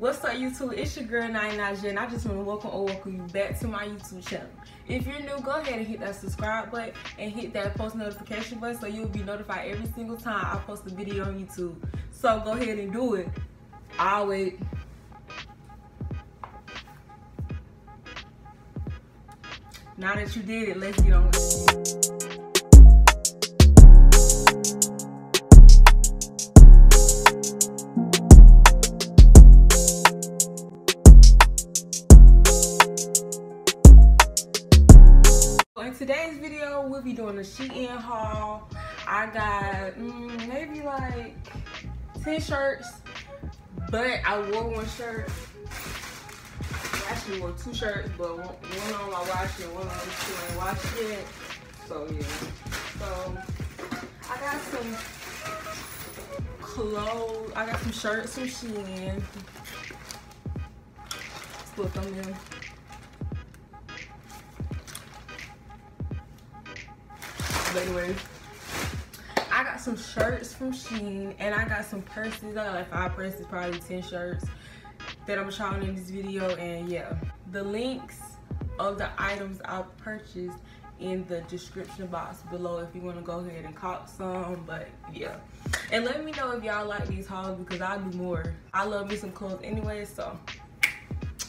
What's up YouTube? It's your girl 99 and I just want to welcome or welcome you back to my YouTube channel. If you're new, go ahead and hit that subscribe button and hit that post notification button so you'll be notified every single time I post a video on YouTube. So go ahead and do it. I'll wait. Now that you did it, let's get on with it. A Shein haul. I got mm, maybe like 10 shirts, but I wore one shirt. I actually wore two shirts, but one, on my wash and one on still ain't washed yet. So yeah. So I got some clothes. I got some shirts from Shein. Look on them. But anyways, I got some shirts from Shein and I got some purses. I got like five purses, probably 10 shirts that I'm showing in this video. And yeah, the links of the items I purchased in the description box below if you want to go ahead and cop some. But yeah, and let me know if y'all like these hauls because I'll do more. I love me some clothes anyway, so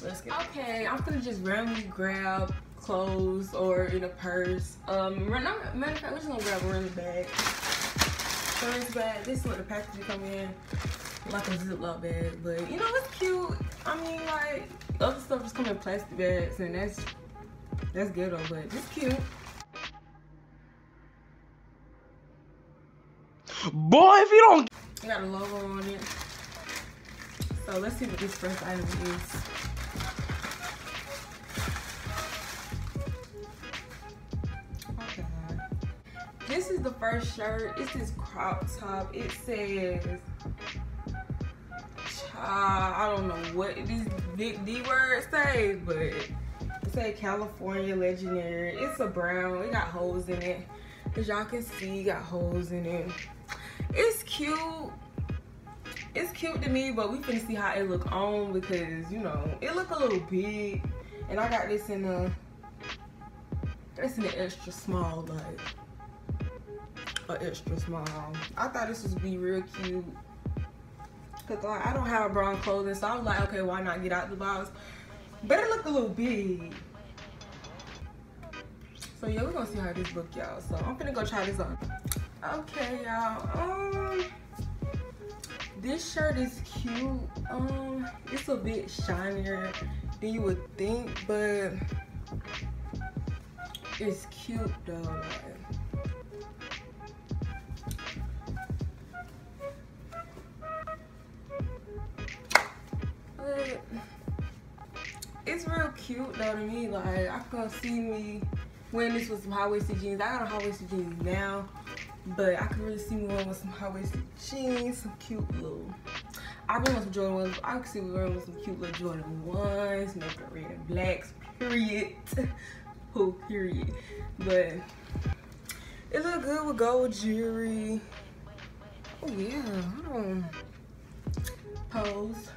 let's get okay i'm gonna just randomly grab clothes or in a purse. Um matter of fact we're just gonna grab a random bag. Random bag. This is what the package come in. Like a ziploc bag but you know it's cute. I mean like other stuff just come in plastic bags and that's that's ghetto but it's cute. Boy, if you don't it got a logo on it. So let's see what this first item is is the first shirt. It's this crop top. It says, I don't know what these big D words say, but it say California Legendary. It's a brown. It got holes in it. As y'all can see, got holes in it. It's cute. It's cute to me, but we finna see how it look on because, you know, it look a little big. And I got this in a it's an extra small, like a extra small. I thought this would be real cute. Cause like I don't have brown clothing, so I was like, okay, why not get out the box? But it looked a little big. So yeah, we're gonna see how this look, y'all. So I'm gonna go try this on. Okay, y'all. Um, this shirt is cute. Um, it's a bit shinier than you would think, but it's cute though. But it's real cute though to me. Like I can see me wearing this with some high-waisted jeans. I got a high-waisted jeans now, but I can really see me wearing with some high-waisted jeans, some cute little. I really want some Jordan ones. I can see me wearing with some cute little Jordan ones, maybe red and blacks. Period. whole oh, period. But it look good with gold jewelry. Oh yeah, on. Pose, pose,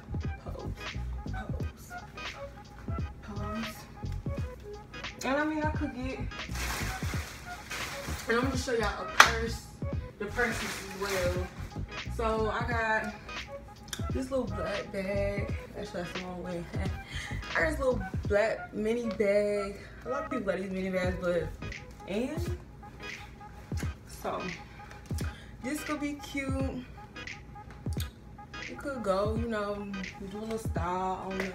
And I mean, I could get, and I'm gonna show y'all a purse, the purses as well. So I got this little black bag. Actually, that's the wrong way. I got this little black mini bag. A lot of people got these mini bags, but and so this could be cute. It could go, you know, do a little style on the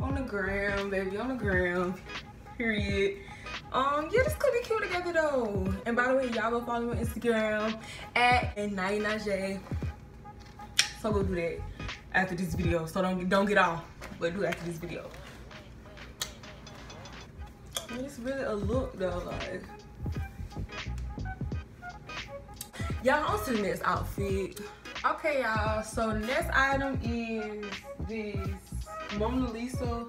on the gram, baby, on the gram. Period. Um, yeah, this could be cute together though. And by the way, y'all go follow me on Instagram at 99j. So go do that after this video. So don't don't get off, but do after this video. It's really a look though, like. Y'all, on to the next outfit. Okay, y'all, so next item is this Mona Lisa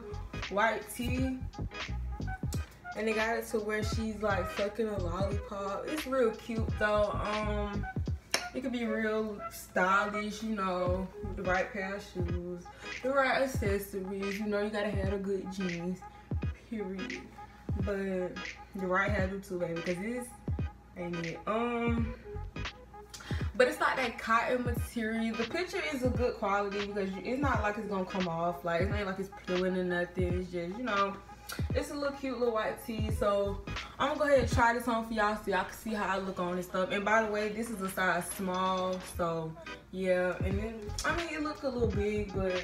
white tee. And they got it to where she's like sucking a lollipop. It's real cute though. Um, it could be real stylish, you know, the right pair of shoes, the right accessories. You know, you gotta have a good jeans, period. But the right handle too, baby, because this ain't it. Um, but it's not that cotton material. The picture is a good quality because it's not like it's gonna come off. Like it's not like it's peeling or nothing. It's just you know it's a little cute little white tee so i'm gonna go ahead and try this on for y'all so y'all can see how i look on this stuff. And by the way this is a size small so yeah and then i mean it looked a little big but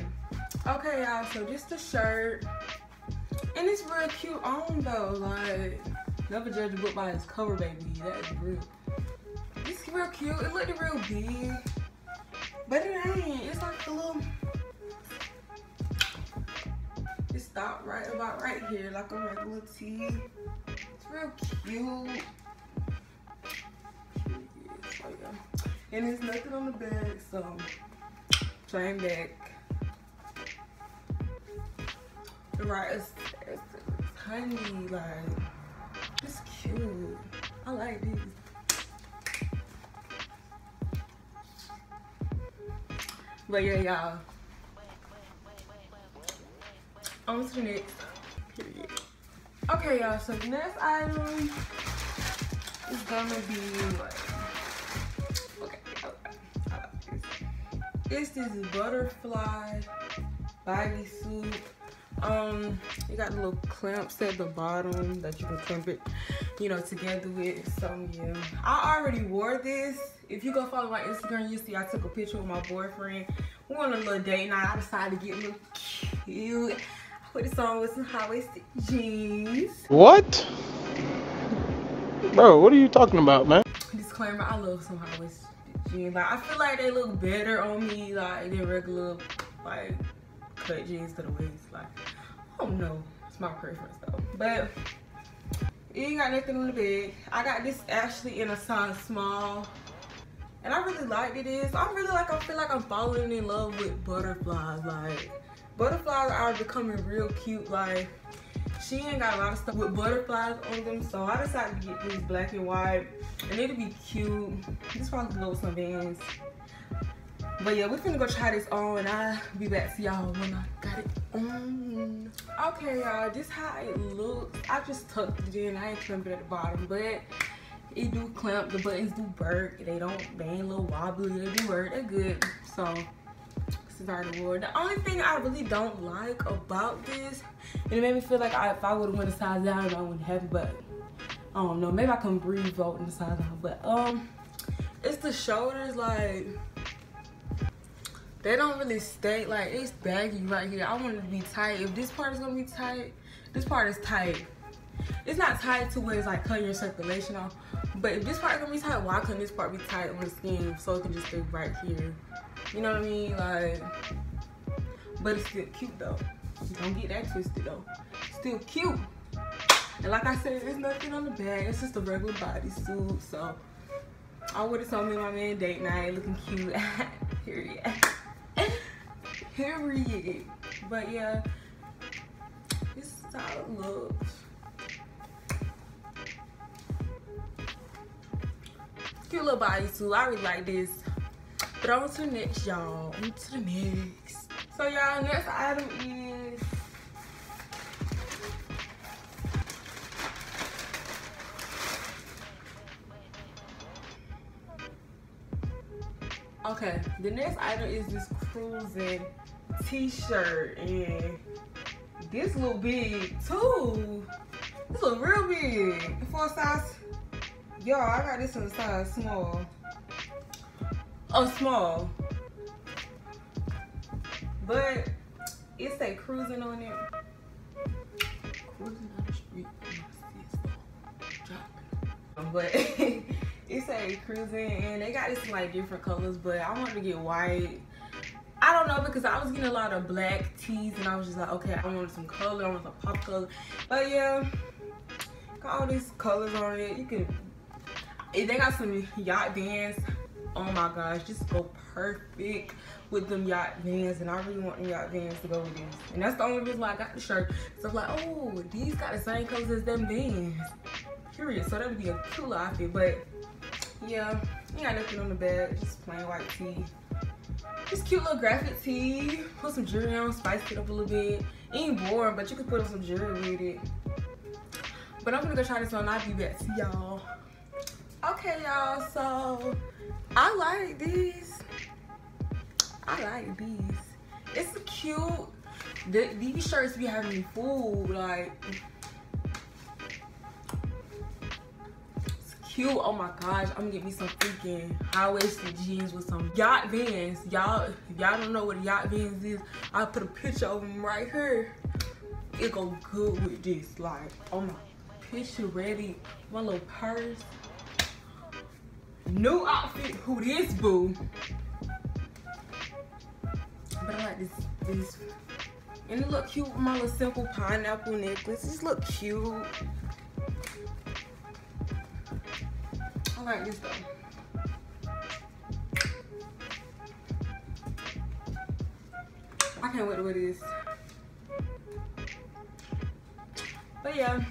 okay y'all so just the shirt. And it's real cute on though like never judge a book by its cover baby that is real. It's real cute it looked real big but it ain't it's like a little stop right about right here like a regular tee. It's real cute. And there's nothing on the back, so plain back. The right is, is honey, like it's cute. I like these. But yeah, y'all on to the next period. Okay, y'all, so the next item is gonna be like, okay, okay, this. It's this butterfly bodysuit. Um, you got little clamps at the bottom that you can clamp it, you know, together with. So yeah, I already wore this. If you go follow my Instagram, you see I took a picture with my boyfriend. We went on a little date night. I decided to get little cute put this on with some high-waisted jeans. What? Bro, what are you talking about, man? Disclaimer, I love some high-waisted jeans. Like, I feel like they look better on me, like, than regular, like, cut jeans to the waist. Like, I don't know. It's my preference, though. But, you ain't got nothing on the bed. I got this actually in a size small. And I really liked it is. I'm really like, I feel like I'm falling in love with butterflies. Like, butterflies are becoming real cute. Like, she ain't got a lot of stuff with butterflies on them. So I decided to get these black and white. And it'll be cute. This probably can go with some bands. But yeah, we're finna go try this on and I'll be back to y'all when I got it on. Okay, y'all, this how it looks. I just tucked it in. I ain't clamped it at the bottom, but it do clamp. The buttons do work. They don't, they ain't a little wobbly. They do work. They're good. So The only thing I really don't like about this, and it made me feel like I, if I would have went a size down, I wouldn't have it, but I don't know. Maybe I can breathe vote in the size down, but um, it's the shoulders, like, they don't really stay, like, it's baggy right here. I want it to be tight. If this part is gonna be tight, this part is tight. It's not tight to where it's like cutting your circulation off, but if this part gonna be tight, why couldn't this part be tight on the skin so it can just stay right here? You know what I mean? Like, but it's still cute though. Don't get that twisted though. Still cute. And like I said, there's nothing on the back. It's just a regular bodysuit. So I would have told me my man date night looking cute. Period. Period. But yeah, this is how it looks. Cute little bodysuit. I really like this. But on to the next, y'all. On to the next. So, y'all, next item is... Okay, the next item is this cruising t-shirt and this little big too. This look real big a size. Y'all, I got this in a size small. Oh, small. But it say cruising on it. Cruising on the street. Oh, but it say cruising and they got this in like different colors, but I wanted to get white. I don't know because I was getting a lot of black tees and I was just like, okay, I wanted some color, I want some pop color. But yeah, got all these colors on it. You can, they got some yacht bands oh my gosh just go perfect with them yacht vans and I really want the yacht vans to go with this and that's the only reason why I got the shirt so like oh these got the same colors as them vans period so that would be a cool outfit but yeah You got nothing on the back, just plain white tee. Just cute little graphic tee. Put some jewelry on, spice it up a little bit. Ain't boring, but you could put on some jewelry with it. But I'm gonna go try this on. I'll be back to y'all. Okay, y'all. So I like these. I like these. It's cute. The, these shirts be having me fooled. Like it's cute. Oh my gosh, I'm gonna get me some freaking high-waisted jeans with some yacht vans. Y'all, y'all don't know what yacht vans is. I put a picture of them right here. It go good with this. Like, oh my, picture ready. My little purse. New outfit. Who this boo? But I like this. This. And it look cute with my little simple pineapple necklace. This look cute. I like this though. I can't wait to wear this. But yeah.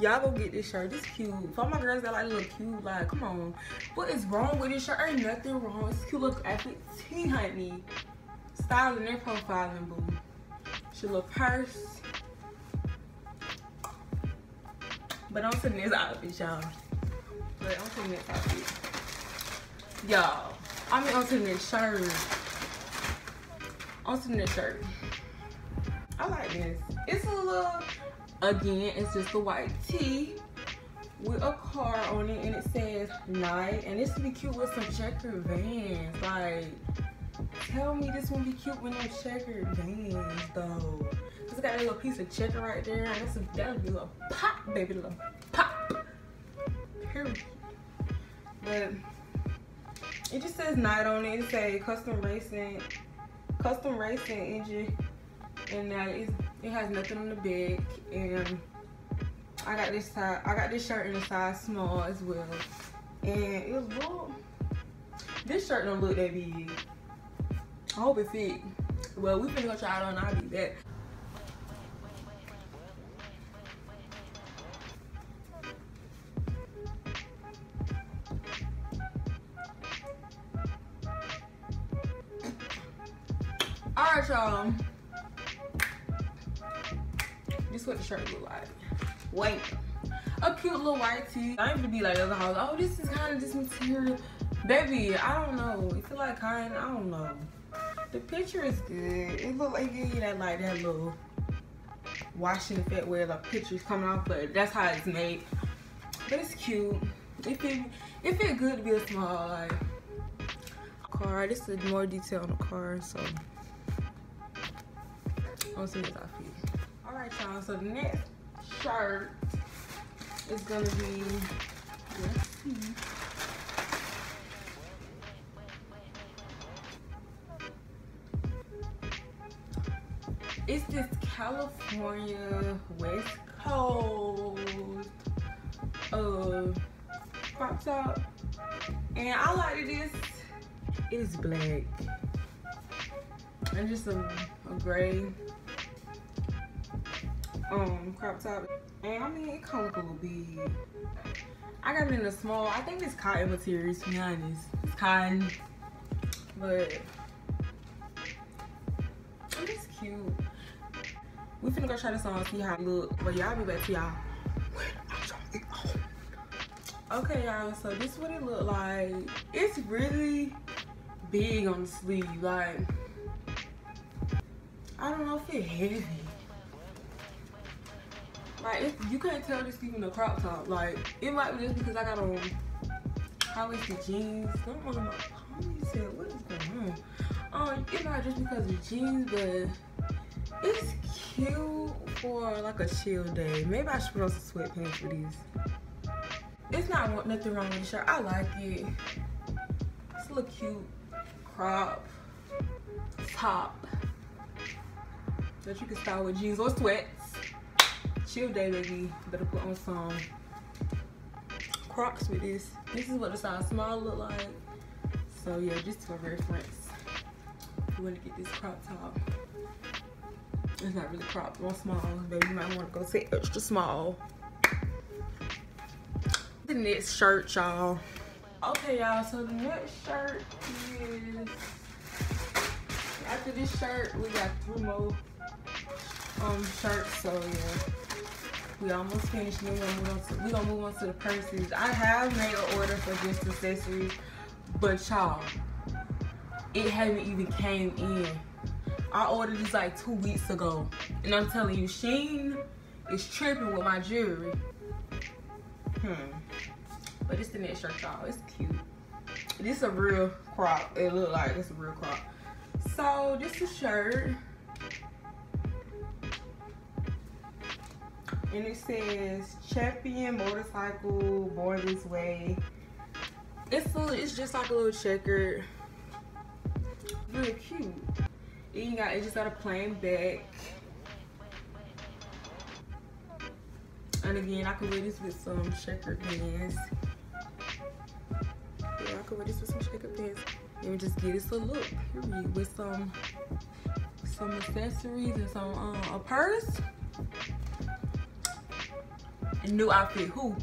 Y'all go get this shirt. It's cute. For all my girls that like look cute, like, come on. What is wrong with this shirt? Ain't nothing wrong. It's cute look athlete T honey. Styling and profiling, boo. She look purse. But to the next outfit, y'all. But to the next outfit. Y'all. I mean on next shirt. To the next shirt. I like this. It's a little, again, it's just a white tee with a car on it and it says night. And this would be cute with some checkered vans. Like, tell me this would be cute with no checkered vans though. It's got a little piece of chicken right there. And that's a, that would be a little pop, baby, little pop. Period. But it just says night on it. It say custom racing, custom racing engine, and now it has nothing on the back. And I got this size, I got this shirt in a size small as well. And it was well, this shirt don't look that big. I hope it fit. Well, we finna go try it on. I'll be back. Alright, y'all. What the shirt look like. Wait. A cute little white tee. I ain't gonna be like other house. Oh, this is kind of this material. Baby, I don't know. It feel like kind I don't know. The picture is good. It look like it that like that little washing effect where the picture's coming off, but that's how it's made. But it's cute. It feel it feel good to be a small like car. This is more detail on the car, so on some next outfit. All right, y'all. So the next shirt is gonna be. Let's see. It's this California West Coast uh, crop top. And I like this. It is black. And just a, a gray um crop top. And i mean it of a little big i got it in a small i think it's cotton material to be honest. It's cotton but it's cute. We finna go try this on see how it look. But y'all be back to y'all. Okay y'all so this is what it look like. It's really big on the sleeve like i don't know if it's heavy like, you can't tell this even a crop top. Like, it might be just because I got on high-waisted jeans. Don't know my. What is going on? Um, it might just because of jeans, but it's cute for like a chill day. Maybe I should put on some sweatpants with these. It's not nothing wrong with the shirt. I like it. It's a little cute crop top that you can style with jeans or sweats day, baby. Better put on some Crocs with this. This is what the size small look like. So yeah, just for reference, you want to get this crop top. It's not really cropped, one small, baby. You might want to go say extra small. The next shirt, y'all. Okay, y'all, so the next shirt is, after this shirt, we got three more um, shirts, so yeah. We almost finished, we're gonna to, we gonna move on to the purses. I have made an order for just accessories, but y'all, it haven't even came in. I ordered this like two weeks ago, and I'm telling you, Shein is tripping with my jewelry. Hmm. But it's the next shirt, y'all. It's cute. This is a real crop. It look like it's a real crop. So this is a shirt. And it says champion motorcycle born this way. It's a, it's just like a little checker. Really cute. And you got it just got a plain back. And again, I can wear this with some checkered pants. Yeah, I could wear this with some checkered pants. And just get us a look, period, with some some accessories and some uh, a purse. New outfit, who?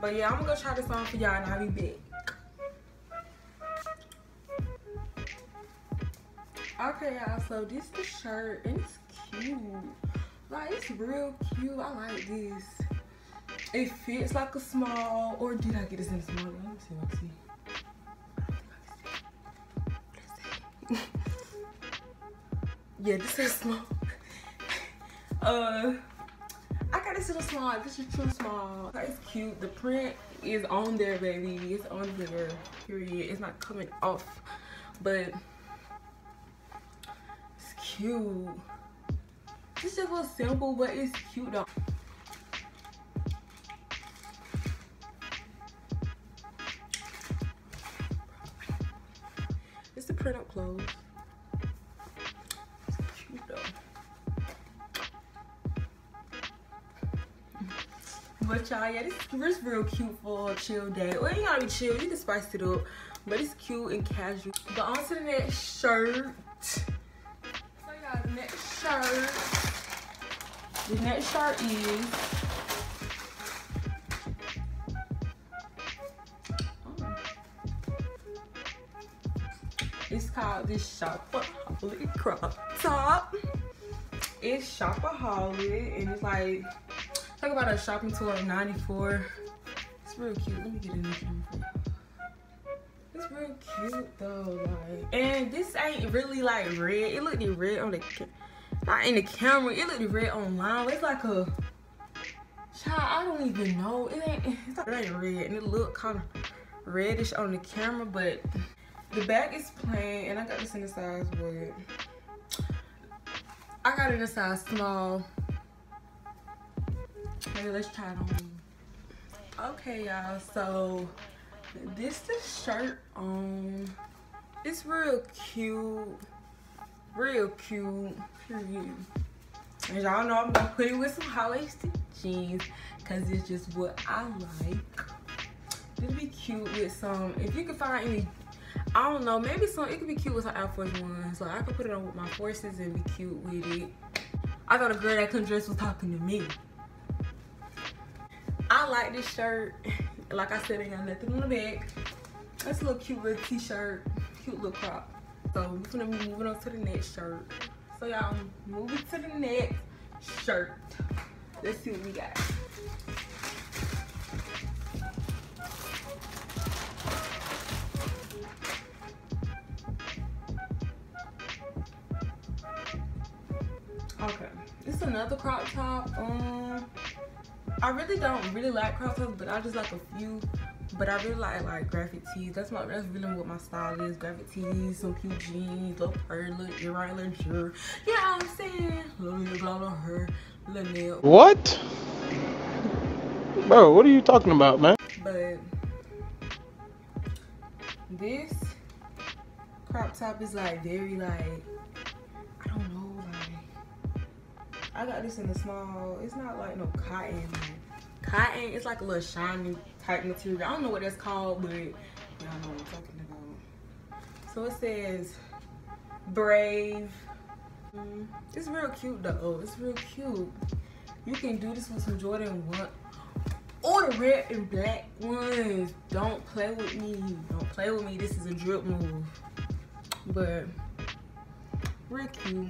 But yeah, I'm gonna go try this on for y'all and I'll be back. Okay, y'all, so this the shirt and it's cute. Like, it's real cute. I like this. It fits like a small, or did I get this in a small? Let me see, let me see. yeah, this is small. uh, I got this a small. This is too small. It's cute. The print is on there, baby. It's on there. Period. It's not coming off, but it's cute. It's just a little simple, but it's cute though. It's the print up clothes. But y'all, yeah, this is real cute for a chill day. Well, you gotta be chill. You can spice it up. But it's cute and casual. But on to the next shirt. So y'all, the next shirt. The next shirt is it's called this shopaholic crop top. It's shopaholic and it's like talk about a shopping tour of 94. It's real cute. Let me get in the camera. It's real cute though, like and this ain't really like red. It looked red on the not in the camera. It looked red online. It's like a child. I don't even know. It ain't. It's like red, and it looked kind of reddish on the camera, but the back is plain, and I got this in the size what? I got it in a size small. Maybe let's try it on. Okay, y'all. So this the shirt on. It's real cute. Real cute. Period. And y'all know I'm gonna put it with some high-waisted jeans because it's just what I like. It'll be cute with some, if you can find any, I don't know, maybe some, it could be cute with some Air Force Ones. Like I could put it on with my forces and be cute with it. I thought a girl that couldn't dress was talking to me. Like this shirt. Like I said, ain't got nothing on the back. That's a little cute little t-shirt, cute little crop. So we're gonna be moving on to the next shirt. So y'all moving to the next shirt. Let's see what we got. Okay, is another crop top. Um, I really don't really like crop tops, but I just like a few. But I really like like graphic tees. That's my that's really what my style is. Graphic tees, some cute jeans, little purr, little earring, little shirt. You know what I'm saying? Little her, little nail. What? Bro, what are you talking about, man? But this crop top is like very like I got this in the small. It's not like no cotton. Cotton. It's like a little shiny type material. I don't know what that's called, but y'all know what I'm talking about. So it says brave. Mm, it's real cute though. It's real cute. You can do this with some Jordan one Oh, the red and black ones. Don't play with me. Don't play with me. This is a drip move. But, real cute.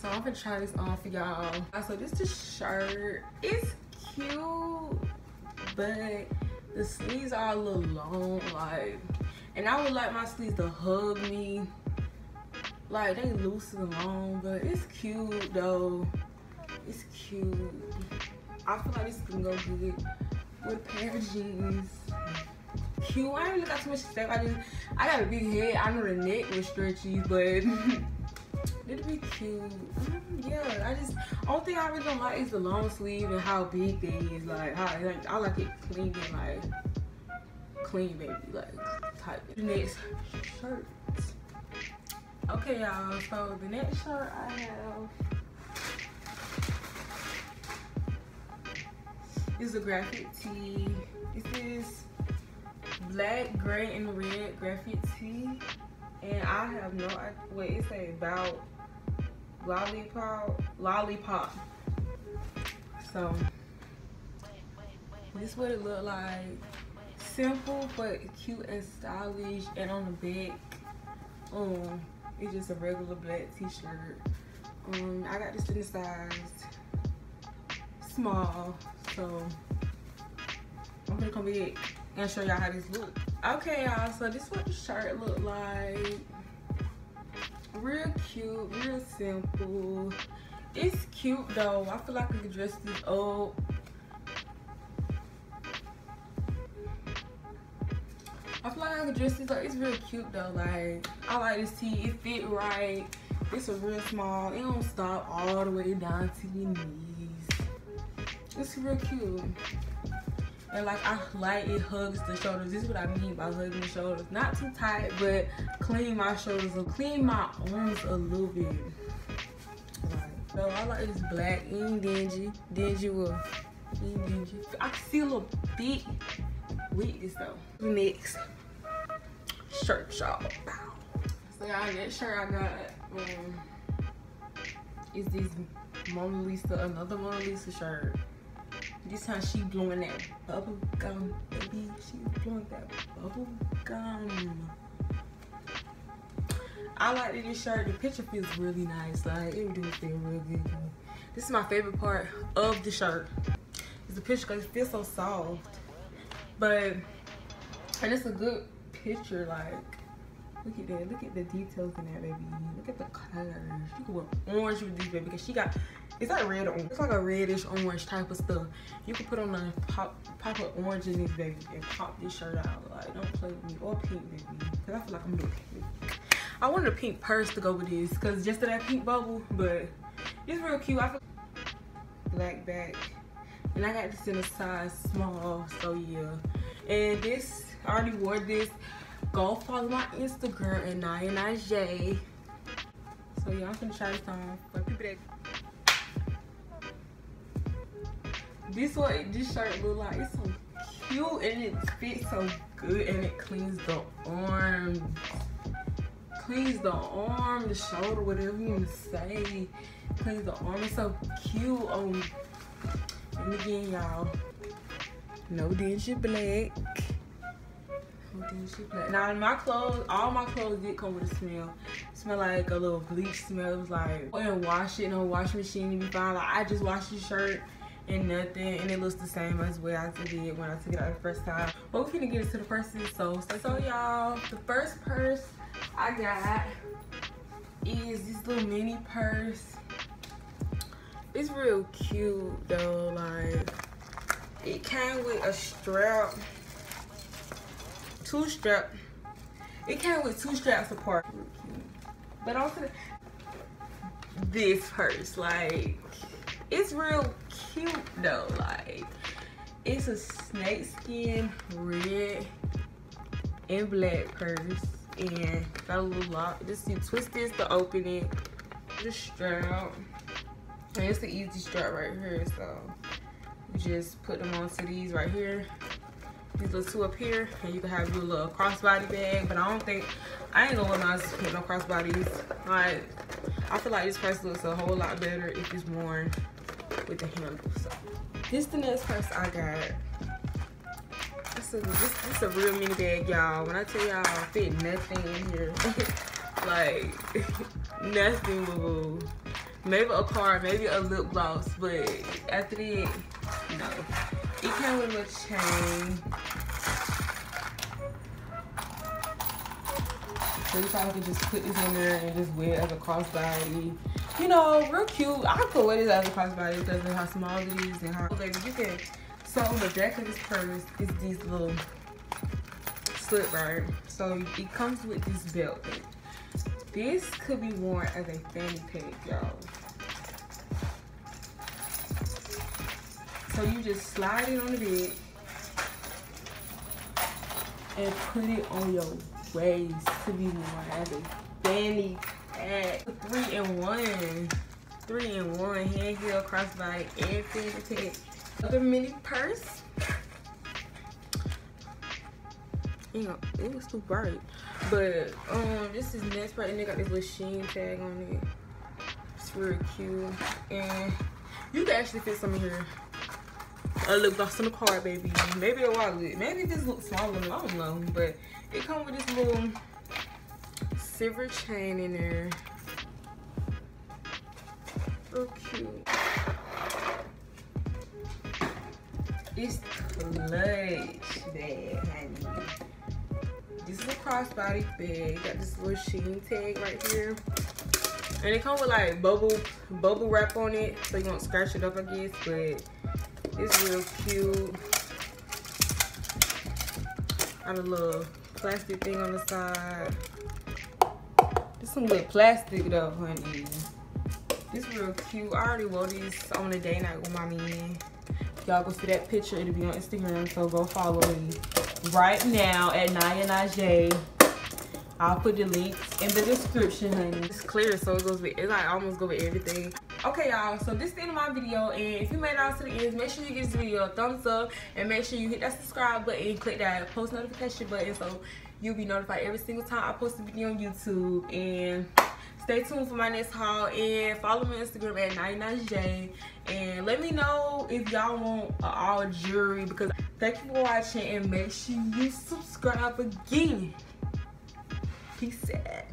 So I'm gonna try this on for y'all. Uh, so this the shirt. It's cute, but the sleeves are a little long, like, and I would like my sleeves to hug me. Like they loose and long, but it's cute though. It's cute. I feel like this can go good with a pair of jeans. Cute. I don't really got too much to say. I just I got a big head. I know the neck was stretchy, but it'd be cute. Mm, yeah, I just only thing I really don't like is the long sleeve and how big they is. Like, how, like I like it clean and like clean, baby, like type. Next shirt. Okay, y'all. So the next shirt I have is a graphic tee. This is black, gray, and red graphic tee. And I have no. Wait, it say about lollipop. Lollipop. So, this is what it look like. Simple, but cute and stylish. And on the back, um, it's just a regular black t-shirt. Um, I got this in the size small. So, I'm gonna come back and show y'all how this look. Okay, y'all, so this what the shirt look like. Real cute, real simple. It's cute though. I feel like I could dress this up. I feel like I could dress this up. It's real cute though. Like, I like this tee. It fit right. It's a real small. It don't stop all the way down to your knees. It's real cute. And like I like it hugs the shoulders. This is what I mean by hugging the shoulders. Not too tight, but clean my shoulders or clean my arms a little bit. So I like this black. ain't dingy. Dingy will. Ain't dingy. I see a little bit weakness though. Next shirt y'all. So y'all next shirt I got um is this Mona Lisa, another Mona Lisa shirt. This time she blowing that bubble gum, baby. She's blowing that bubble gum. I like this shirt. The picture feels really nice. Like it do feel real good. This is my favorite part of the shirt. Is the picture because it feels so soft. But and it's a good picture. Like look at that. Look at the details in that baby. Look at the colors. You can wear orange with this baby because she got it's like red orange. It's like a reddish orange type of stuff. You can put on a pop pop of orange in this baby and pop this shirt out. Like don't play with me or pink baby. Cause I feel like I'm doing pink. I wanted a pink purse to go with this because just that pink bubble, but it's real cute. I feel black back. And I got this in a size small, so yeah. And this, I already wore this. Go follow my Instagram at Naya J. So I'm gonna try this on for people this what this shirt look like. It's so cute and it fits so good and it cleans the arms. Cleans the arm, the shoulder, whatever you want to say. Cleans the arm. It's so cute. Um, and again, y'all, no dingy black. Now, my clothes, all my clothes did come with a smell. It smell like a little bleach smell. It was like, and wash it in a washing machine you'd be fine. Like, I just washed the shirt and nothing and it looks the same as what I did when I took it out the first time but we're gonna get into the purses so so y'all the first purse I got is this little mini purse it's real cute though like it came with a strap two strap it came with two straps apart but also this purse like it's real cute though. Like it's a snakeskin red and black purse and got a little lock. Just you twist this to open it. The strap. And it's the easy strap right here. So you just put them onto these right here. These little two up here, and you can have your little crossbody bag. But I don't think I ain't gonna wear with no crossbodies. Like I feel like this purse looks a whole lot better if it's worn with the handle. So This the next purse I got. This is this, this a real mini bag, y'all. When I tell y'all I fit nothing in here. like nothing boo Maybe a card, maybe a lip gloss, but after that, no. It came with a chain. So you probably could just put this in there and just wear it as a crossbody. You know, real cute. I could wear this as a crossbody because of how small it is and how baby you can. So the back of this purse is these little slip right. So it comes with this belt. This could be worn as a fanny pack, y'all. So you just slide it on the bed and put it on your waist to be as a fanny pack. Three in one. Three in one. Hand heel, crossbody, and pack. Another mini purse. You know, it was too bright. But um this is next part and they got this little Shein tag on it. It's real cute. And you can actually fit some in here a lip gloss in the car, baby. Maybe a wallet. Maybe this looks smaller. I don't know. But it comes with this little silver chain in there. So cute. It's clutch bag, honey. This is a crossbody bag. Got this little Shein tag right here. And it comes with like bubble bubble wrap on it so you don't scratch it up I guess but it's real cute. A little plastic thing on the side. This some good plastic though, honey. This real cute. I already wore these on the day night with my man. Y'all go see that picture. It'll be on Instagram, so go follow me right now at Naya Naiji. I'll put the links in the description, honey. It's clear, so it goes with, it like almost go with everything okay y'all so this is the end of my video and if you made it out to the end make sure you give this video a thumbs up and make sure you hit that subscribe button click that post notification button so you'll be notified every single time i post a video on youtube and stay tuned for my next haul and follow me on instagram at 99j and let me know if y'all want all jewelry because thank you for watching and make sure you subscribe again. Peace out